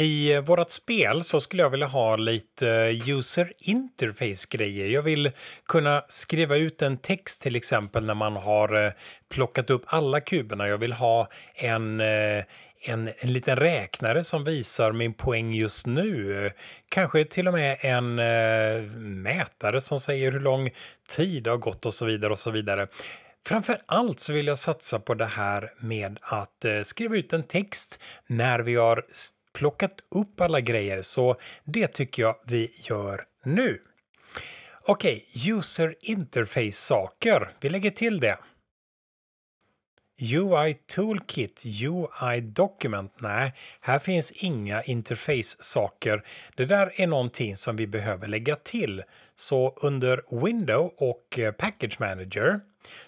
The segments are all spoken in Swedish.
I vårt spel så skulle jag vilja ha lite user interface-grejer. Jag vill kunna skriva ut en text till exempel när man har eh, plockat upp alla kuberna. Jag vill ha en, eh, en, en liten räknare som visar min poäng just nu. Kanske till och med en eh, mätare som säger hur lång tid det har gått och så vidare och så vidare. Framför allt så vill jag satsa på det här med att eh, skriva ut en text när vi har plockat upp alla grejer, så det tycker jag vi gör nu. Okej, okay, user interface-saker. Vi lägger till det. UI Toolkit, UI Document. Nej, här finns inga interface-saker. Det där är någonting som vi behöver lägga till. Så under Window och eh, Package Manager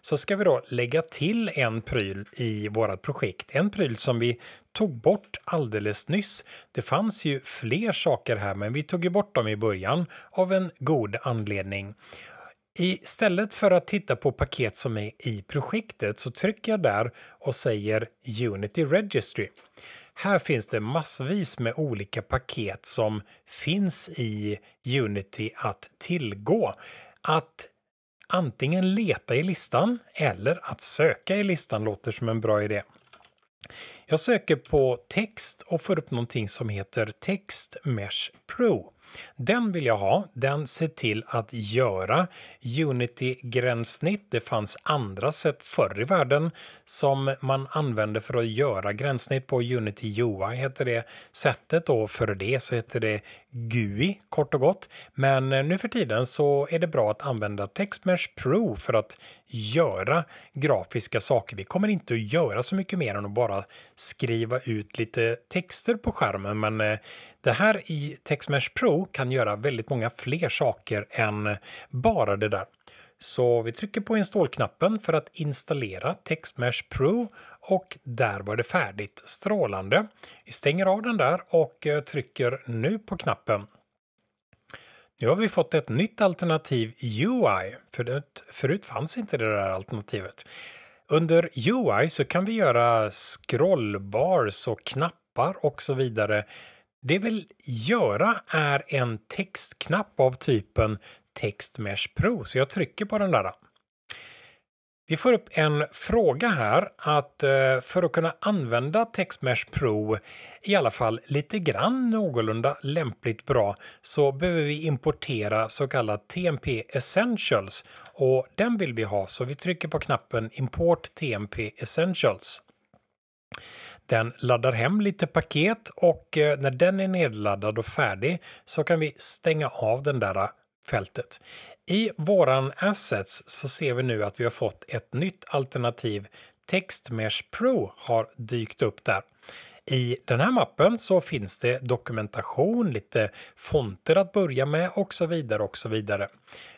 så ska vi då lägga till en pryl i vårt projekt. En pryl som vi tog bort alldeles nyss. Det fanns ju fler saker här, men vi tog ju bort dem i början av en god anledning. Istället för att titta på paket som är i projektet så trycker jag där och säger Unity Registry. Här finns det massvis med olika paket som finns i Unity att tillgå. Att antingen leta i listan eller att söka i listan låter som en bra idé. Jag söker på text och får upp någonting som heter Text Mesh Pro. Den vill jag ha. Den ser till att göra Unity-gränssnitt. Det fanns andra sätt förr i världen som man använde för att göra gränssnitt på Unity UI heter det sättet och för det så heter det GUI kort och gott. Men eh, nu för tiden så är det bra att använda TextMesh Pro för att göra grafiska saker. Vi kommer inte att göra så mycket mer än att bara skriva ut lite texter på skärmen, men eh, det här i TextMesh Pro kan göra väldigt många fler saker än bara det där. Så vi trycker på installknappen för att installera TextMesh Pro och där var det färdigt. Strålande. Vi stänger av den där och eh, trycker nu på knappen. Nu har vi fått ett nytt alternativ UI, för det, förut fanns inte det där alternativet. Under UI så kan vi göra scrollbars och knappar och så vidare det vill göra är en textknapp av typen Text Mesh Pro, så jag trycker på den där. Vi får upp en fråga här att eh, för att kunna använda TextMesh Pro i alla fall lite grann någorlunda lämpligt bra så behöver vi importera så kallat TMP Essentials och den vill vi ha så vi trycker på knappen Import TMP Essentials. Den laddar hem lite paket och eh, när den är nedladdad och färdig så kan vi stänga av den där eh, fältet. I våran Assets så ser vi nu att vi har fått ett nytt alternativ. TextMesh Pro har dykt upp där. I den här mappen så finns det dokumentation, lite fonter att börja med och så vidare och så vidare.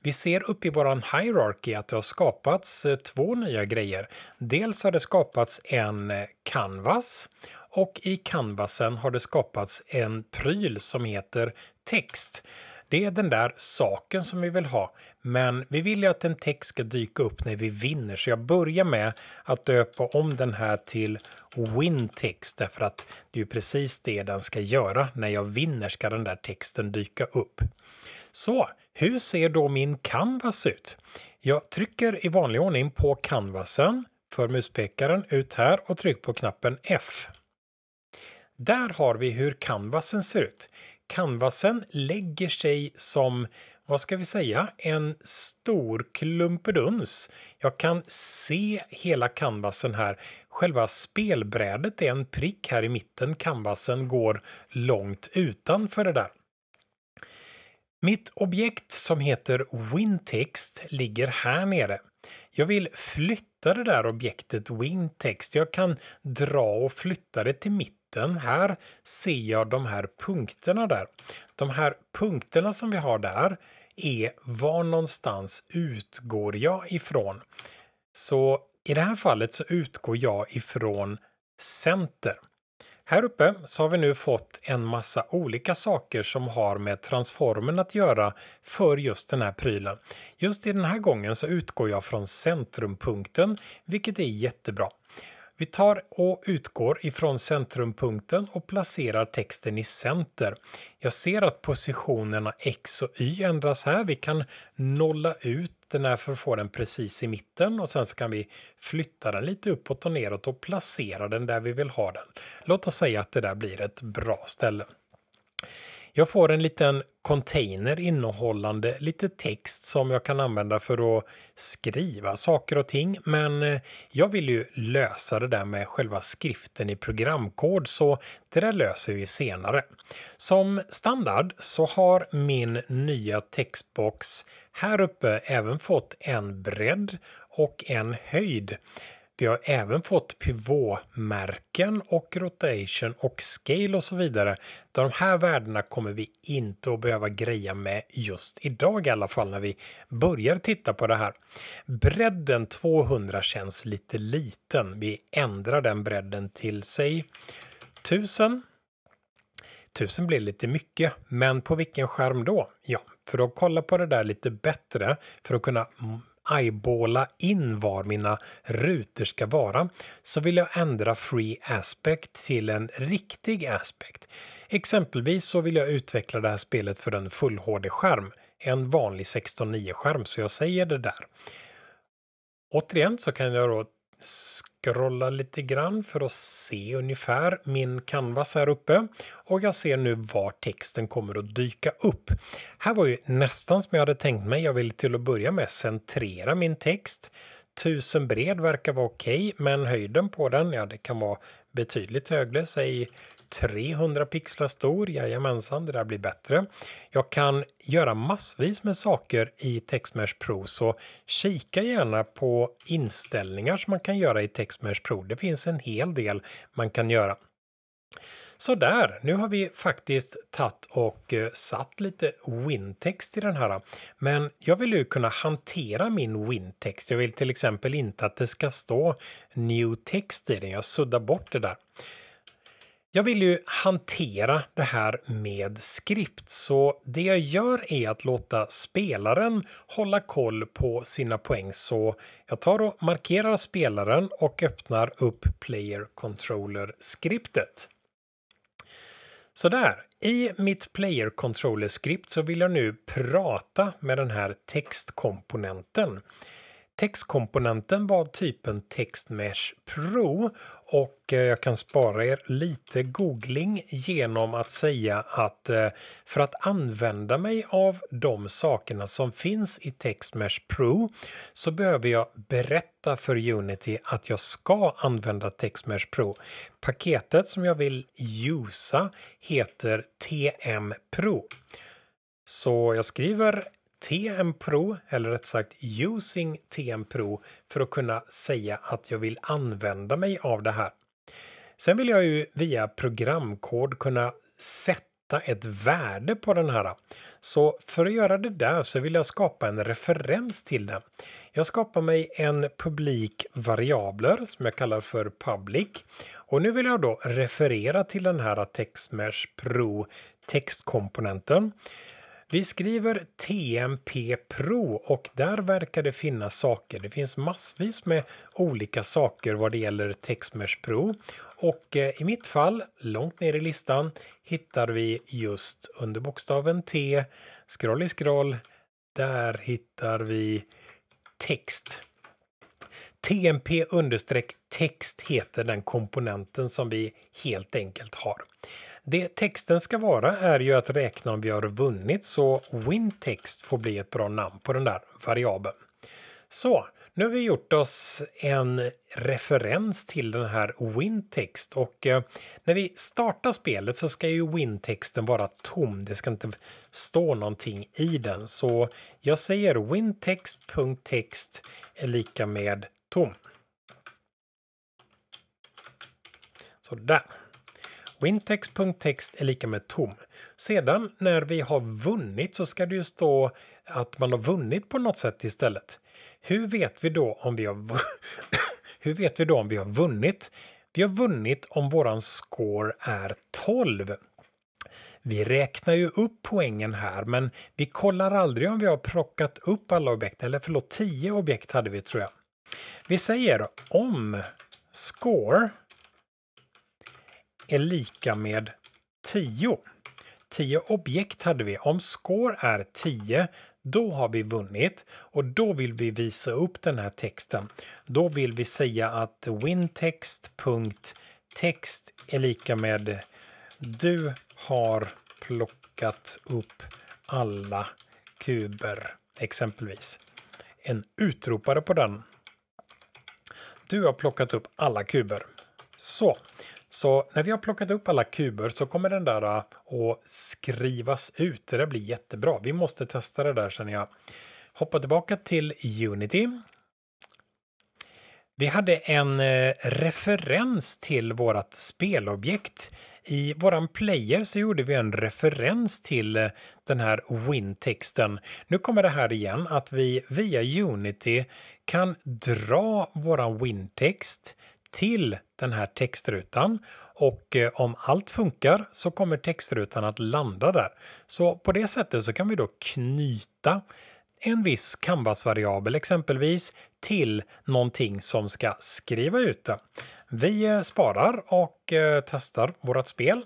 Vi ser upp i våran hierarchy att det har skapats eh, två nya grejer. Dels har det skapats en eh, canvas och i canvasen har det skapats en pryl som heter text. Det är den där saken som vi vill ha, men vi vill ju att en text ska dyka upp när vi vinner, så jag börjar med att döpa om den här till WinText, därför att det är ju precis det den ska göra. När jag vinner ska den där texten dyka upp. Så, hur ser då min canvas ut? Jag trycker i vanlig ordning på canvasen för muspekaren ut här och tryck på knappen F. Där har vi hur canvasen ser ut. Canvasen lägger sig som, vad ska vi säga, en stor klumpeduns. Jag kan se hela canvasen här. Själva spelbrädet är en prick här i mitten. Canvasen går långt utanför det där. Mitt objekt som heter WinText ligger här nere. Jag vill flytta det där objektet WinText. Jag kan dra och flytta det till mitten. Här ser jag de här punkterna där. De här punkterna som vi har där är var någonstans utgår jag ifrån? Så i det här fallet så utgår jag ifrån center. Här uppe så har vi nu fått en massa olika saker som har med transformen att göra för just den här prylen. Just i den här gången så utgår jag från centrumpunkten, vilket är jättebra. Vi tar och utgår ifrån centrumpunkten och placerar texten i center. Jag ser att positionerna X och Y ändras här. Vi kan nolla ut den här för att få den precis i mitten och sen så kan vi flytta den lite uppåt och neråt och placera den där vi vill ha den. Låt oss säga att det där blir ett bra ställe. Jag får en liten container innehållande lite text som jag kan använda för att skriva saker och ting. Men eh, jag vill ju lösa det där med själva skriften i programkod så det där löser vi senare. Som standard så har min nya textbox här uppe även fått en bredd och en höjd. Vi har även fått pivotmärken och rotation och scale och så vidare. De här värdena kommer vi inte att behöva greja med just idag i alla fall när vi börjar titta på det här. Bredden 200 känns lite liten. Vi ändrar den bredden till sig 1000. 1000 blir lite mycket, men på vilken skärm då? Ja, för att kolla på det där lite bättre, för att kunna eyeballa in var mina rutor ska vara så vill jag ändra Free Aspect till en riktig aspect. Exempelvis så vill jag utveckla det här spelet för en Full HD-skärm, en vanlig 16.9-skärm, så jag säger det där. Återigen så kan jag då scrolla lite grann för att se ungefär min canvas här uppe. Och jag ser nu var texten kommer att dyka upp. Här var ju nästan som jag hade tänkt mig. Jag vill till att börja med centrera min text. Tusen bred verkar vara okej, okay, men höjden på den, ja det kan vara betydligt högre, säg 300 pixlar stor, jajamensan, det där blir bättre. Jag kan göra massvis med saker i TextMesh Pro, så kika gärna på inställningar som man kan göra i TextMesh Pro. Det finns en hel del man kan göra. Så där, nu har vi faktiskt tagit och eh, satt lite WinText i den här. Men jag vill ju kunna hantera min WinText. Jag vill till exempel inte att det ska stå New Text i den. Jag suddar bort det där. Jag vill ju hantera det här med skript så det jag gör är att låta spelaren hålla koll på sina poäng så jag tar och markerar spelaren och öppnar upp Player Controller-skriptet. Sådär, i mitt Player Controller-skript så vill jag nu prata med den här textkomponenten. Textkomponenten var typen TextMesh Pro och eh, jag kan spara er lite googling genom att säga att eh, för att använda mig av de sakerna som finns i TextMesh Pro så behöver jag berätta för Unity att jag ska använda TextMesh Pro. Paketet som jag vill usa heter TM Pro. Så jag skriver TM Pro, eller rätt sagt using TM Pro, för att kunna säga att jag vill använda mig av det här. Sen vill jag ju via programkod kunna sätta ett värde på den här. Så för att göra det där så vill jag skapa en referens till den. Jag skapar mig en publik variabler som jag kallar för public. Och nu vill jag då referera till den här TextMesh Pro textkomponenten. Vi skriver TMP Pro och där verkar det finnas saker. Det finns massvis med olika saker vad det gäller TextMesh Pro. Och eh, i mitt fall, långt ner i listan, hittar vi just under bokstaven T, scroll i scroll, där hittar vi text. TMP understreck text heter den komponenten som vi helt enkelt har. Det texten ska vara är ju att räkna om vi har vunnit så WinText får bli ett bra namn på den där variabeln. Så, nu har vi gjort oss en referens till den här WinText och eh, när vi startar spelet så ska ju WinTexten vara tom. Det ska inte stå någonting i den. Så jag säger WinText.text är lika med tom. Sådär wintex.text Wintext.text är lika med tom. Sedan när vi har vunnit så ska det ju stå att man har vunnit på något sätt istället. Hur vet vi då om vi har, Hur vet vi då om vi har vunnit? Vi har vunnit om våran score är 12. Vi räknar ju upp poängen här, men vi kollar aldrig om vi har plockat upp alla objekt. Eller förlåt, 10 objekt hade vi tror jag. Vi säger om score är lika med 10. 10 objekt hade vi. Om score är 10, då har vi vunnit och då vill vi visa upp den här texten. Då vill vi säga att wintext.text är lika med du har plockat upp alla kuber, exempelvis. En utropare på den. Du har plockat upp alla kuber. Så, så när vi har plockat upp alla kuber så kommer den där äh, att skrivas ut. Det där blir jättebra. Vi måste testa det där känner jag. Hoppa tillbaka till Unity. Vi hade en äh, referens till vårt spelobjekt. I våran player så gjorde vi en referens till äh, den här win-texten. Nu kommer det här igen att vi via Unity kan dra våran win-text till den här textrutan och eh, om allt funkar så kommer textrutan att landa där. Så på det sättet så kan vi då knyta en viss canvas-variabel exempelvis till någonting som ska skriva ut det. Vi eh, sparar och eh, testar vårt spel.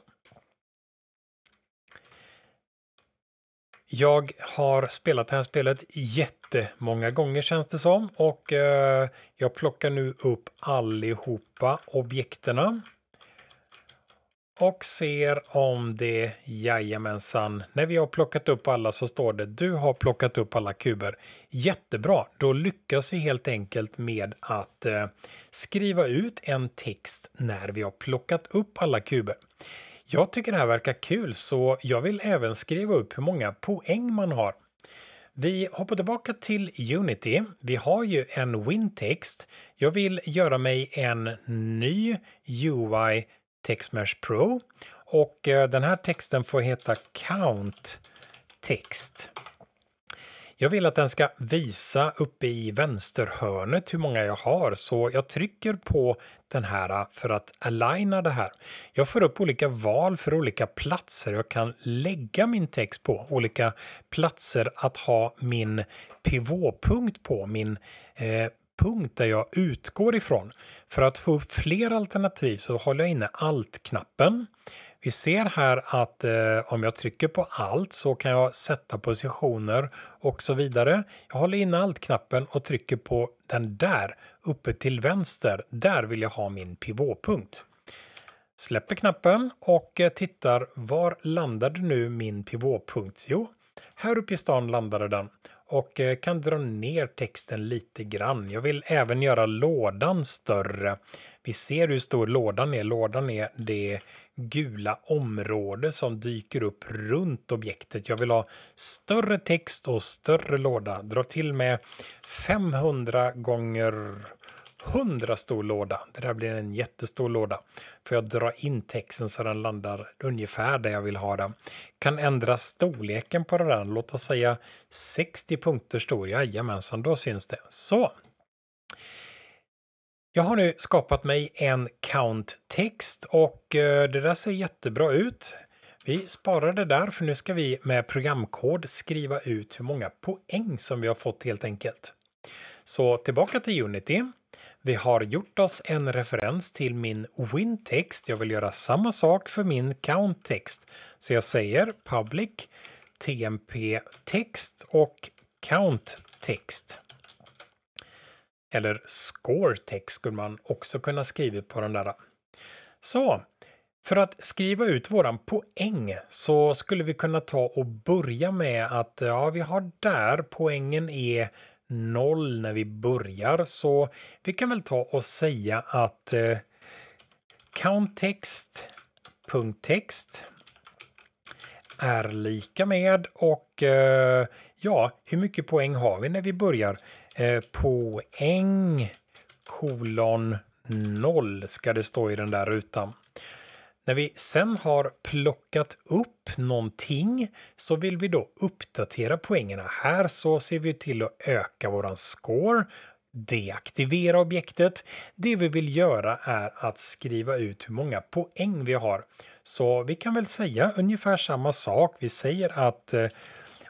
Jag har spelat det här spelet jättemånga gånger känns det som och eh, jag plockar nu upp allihopa objekterna. Och ser om det, jajamensan, när vi har plockat upp alla så står det du har plockat upp alla kuber. Jättebra, då lyckas vi helt enkelt med att eh, skriva ut en text när vi har plockat upp alla kuber. Jag tycker det här verkar kul så jag vill även skriva upp hur många poäng man har. Vi hoppar tillbaka till Unity. Vi har ju en WinText. Jag vill göra mig en ny UI TextMesh Pro och eh, den här texten får heta Count Text. Jag vill att den ska visa uppe i vänsterhörnet hur många jag har så jag trycker på den här för att aligna det här. Jag får upp olika val för olika platser jag kan lägga min text på. Olika platser att ha min pivotpunkt på, min eh, punkt där jag utgår ifrån. För att få upp fler alternativ så håller jag inne Alt-knappen. Vi ser här att eh, om jag trycker på allt så kan jag sätta positioner och så vidare. Jag håller inne alt-knappen och trycker på den där uppe till vänster. Där vill jag ha min pivotpunkt. Släpper knappen och eh, tittar var landade nu min pivotpunkt? Jo, här uppe i stan landade den och eh, kan dra ner texten lite grann. Jag vill även göra lådan större. Vi ser hur stor lådan är. Lådan är det gula område som dyker upp runt objektet. Jag vill ha större text och större låda. Dra till med 500 gånger 100 stor låda. Det där blir en jättestor låda. Får jag dra in texten så den landar ungefär där jag vill ha den. Kan ändra storleken på den. Låt oss säga 60 punkter stor. Jajamensan, då syns det. Så, jag har nu skapat mig en count-text och eh, det där ser jättebra ut. Vi sparar det där för nu ska vi med programkod skriva ut hur många poäng som vi har fått helt enkelt. Så tillbaka till Unity. Vi har gjort oss en referens till min WinText. Jag vill göra samma sak för min count-text. Så jag säger public tmp text och count-text. Eller score-text skulle man också kunna skriva på den där. Så, för att skriva ut våran poäng så skulle vi kunna ta och börja med att ja, vi har där poängen är 0 när vi börjar. Så vi kan väl ta och säga att eh, counttext.text är lika med och eh, ja, hur mycket poäng har vi när vi börjar? Eh, poäng kolon 0 ska det stå i den där rutan. När vi sen har plockat upp någonting så vill vi då uppdatera poängerna. Här så ser vi till att öka våran score, deaktivera objektet. Det vi vill göra är att skriva ut hur många poäng vi har. Så vi kan väl säga ungefär samma sak. Vi säger att eh,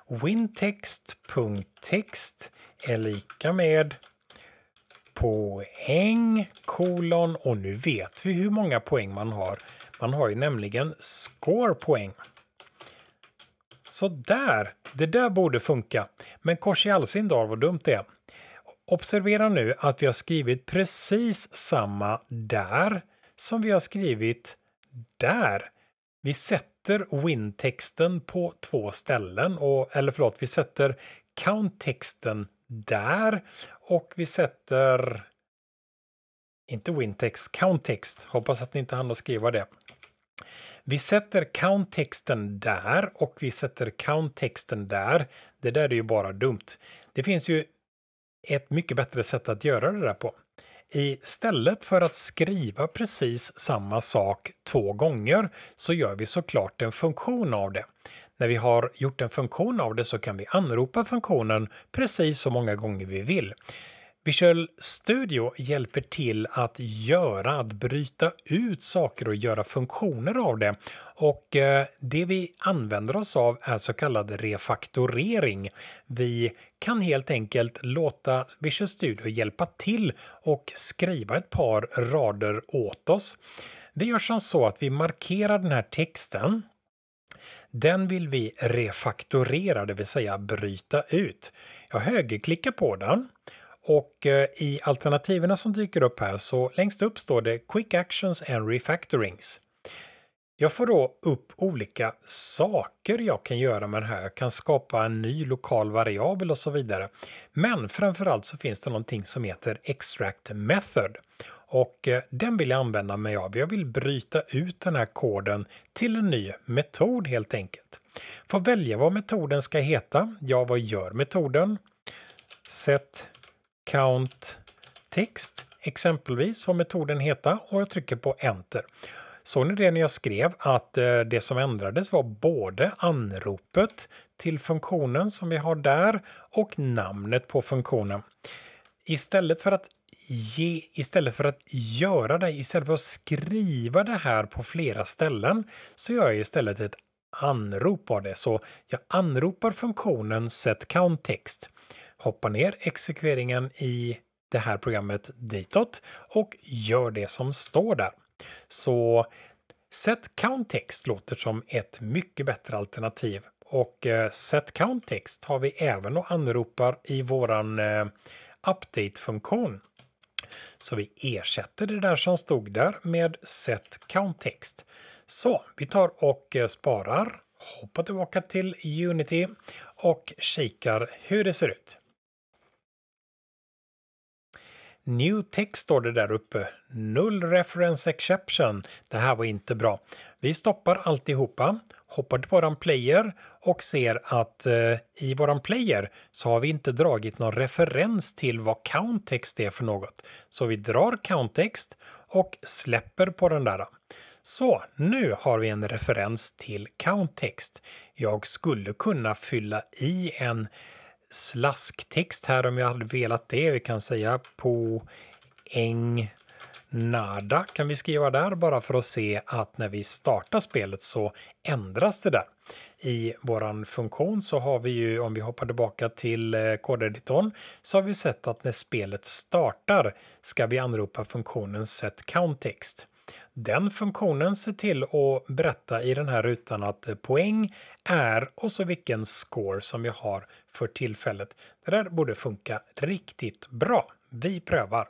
wintext.text är lika med poäng kolon och nu vet vi hur många poäng man har. Man har ju nämligen scorepoäng. Så där, det där borde funka. Men kors i all sin dar vad dumt det är. Observera nu att vi har skrivit precis samma där som vi har skrivit där. Vi sätter win-texten på två ställen, och, eller förlåt, vi sätter count-texten där och vi sätter inte Wintext, Countext. Hoppas att ni inte hann skriva det. Vi sätter counttexten där och vi sätter counttexten där. Det där är ju bara dumt. Det finns ju ett mycket bättre sätt att göra det där på. Istället för att skriva precis samma sak två gånger så gör vi såklart en funktion av det. När vi har gjort en funktion av det så kan vi anropa funktionen precis så många gånger vi vill. Visual Studio hjälper till att göra, att bryta ut saker och göra funktioner av det. Och eh, det vi använder oss av är så kallad refaktorering. Vi kan helt enkelt låta Visual Studio hjälpa till och skriva ett par rader åt oss. Vi gör som så att vi markerar den här texten den vill vi refaktorera, det vill säga bryta ut. Jag högerklickar på den och eh, i alternativen som dyker upp här så längst upp står det Quick Actions and Refactorings. Jag får då upp olika saker jag kan göra med det här. Jag kan skapa en ny lokal variabel och så vidare. Men framförallt så finns det någonting som heter Extract Method. Och eh, den vill jag använda mig av. Jag vill bryta ut den här koden till en ny metod helt enkelt. Får välja vad metoden ska heta. Ja, vad gör metoden? Set count text exempelvis får metoden heta och jag trycker på enter. Såg ni det när jag skrev att eh, det som ändrades var både anropet till funktionen som vi har där och namnet på funktionen. Istället för att ge, istället för att göra det, istället för att skriva det här på flera ställen så gör jag istället ett anrop av det. Så jag anropar funktionen setCountText hoppar ner exekveringen i det här programmet ditåt och gör det som står där. Så set count text låter som ett mycket bättre alternativ och setCountText set count text har vi även och anropar i våran eh, update-funktion. Så vi ersätter det där som stod där med set count text. Så vi tar och eh, sparar, hoppar tillbaka till Unity och kikar hur det ser ut. New text står det där uppe. Null reference exception. Det här var inte bra. Vi stoppar alltihopa, hoppar till våran player och ser att eh, i våran player så har vi inte dragit någon referens till vad counttext är för något. Så vi drar counttext och släpper på den där. Så nu har vi en referens till counttext. Jag skulle kunna fylla i en slasktext här om jag hade velat det. Vi kan säga på äng nada kan vi skriva där bara för att se att när vi startar spelet så ändras det där. I våran funktion så har vi ju, om vi hoppar tillbaka till eh, kodeditorn, så har vi sett att när spelet startar ska vi anropa funktionen setCountText. Den funktionen ser till att berätta i den här rutan att eh, poäng är och så vilken score som vi har för tillfället. Det där borde funka riktigt bra. Vi prövar.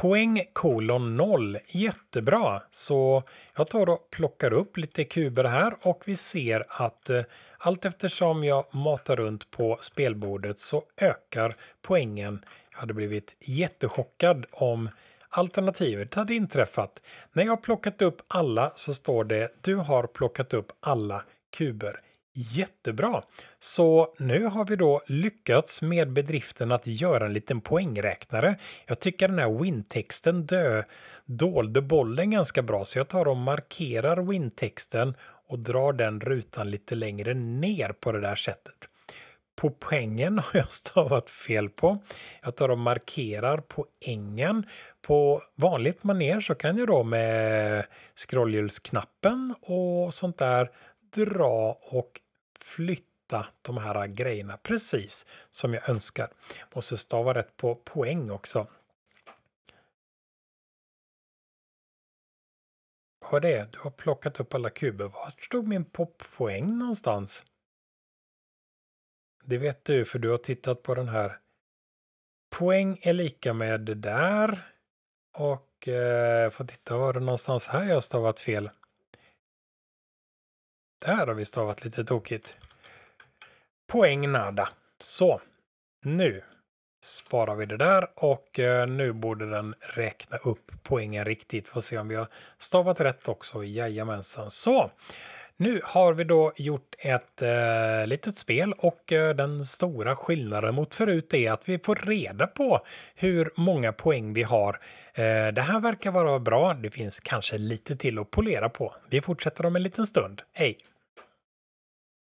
Poäng kolon 0. Jättebra! Så jag tar och plockar upp lite kuber här och vi ser att eh, allt eftersom jag matar runt på spelbordet så ökar poängen. Jag hade blivit jättechockad om Alternativet hade inträffat. När jag plockat upp alla så står det du har plockat upp alla kuber. Jättebra! Så nu har vi då lyckats med bedriften att göra en liten poängräknare. Jag tycker den här win-texten dö, dolde bollen ganska bra så jag tar och markerar win-texten och drar den rutan lite längre ner på det där sättet. På poängen har jag stavat fel på. Jag tar och markerar poängen. På vanligt manér så kan jag då med scrollhjulsknappen och sånt där dra och flytta de här grejerna precis som jag önskar. Måste stava rätt på poäng också. Vad är det? Du har plockat upp alla kuber. Var stod min poäng någonstans? Det vet du, för du har tittat på den här. Poäng är lika med det där. Och eh, får titta, var det någonstans här jag stavat fel? Där har vi stavat lite tokigt. Poäng nada. Så, nu sparar vi det där och eh, nu borde den räkna upp poängen riktigt. Får se om vi har stavat rätt också. Jajamensan. Så, nu har vi då gjort ett eh, litet spel och eh, den stora skillnaden mot förut är att vi får reda på hur många poäng vi har. Eh, det här verkar vara bra. Det finns kanske lite till att polera på. Vi fortsätter om en liten stund. Hej!